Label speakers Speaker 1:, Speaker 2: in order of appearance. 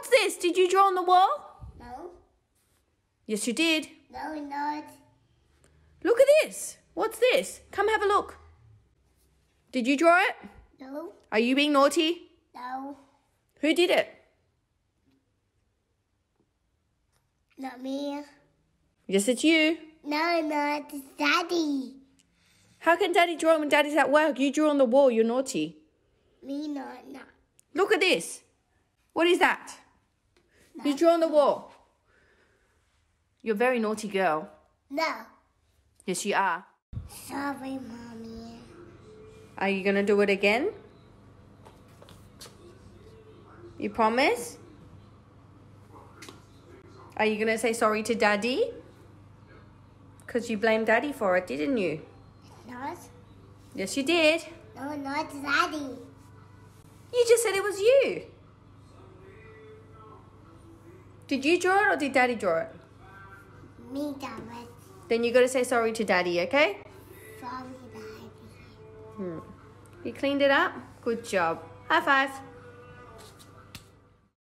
Speaker 1: What's this? Did you draw on the wall?
Speaker 2: No.
Speaker 1: Yes, you did.
Speaker 2: No, not.
Speaker 1: Look at this. What's this? Come have a look. Did you draw it?
Speaker 2: No.
Speaker 1: Are you being naughty?
Speaker 2: No.
Speaker 1: Who did it?
Speaker 2: Not me.
Speaker 1: Yes, it's you.
Speaker 2: No, not Daddy.
Speaker 1: How can Daddy draw when Daddy's at work? You drew on the wall. You're naughty.
Speaker 2: Me not, not.
Speaker 1: Look at this. What is that? You drew on the wall. You're a very naughty girl.
Speaker 2: No.
Speaker 1: Yes, you are.
Speaker 2: Sorry, Mommy.
Speaker 1: Are you going to do it again? You promise? Are you going to say sorry to Daddy? Because you blamed Daddy for it, didn't you?
Speaker 2: Not.
Speaker 1: Yes, you did.
Speaker 2: No, not Daddy.
Speaker 1: You just said it was you. Did you draw it or did Daddy draw it?
Speaker 2: Me, David.
Speaker 1: Then you got to say sorry to Daddy, okay?
Speaker 2: Sorry, Daddy. Hmm.
Speaker 1: You cleaned it up? Good job. High five.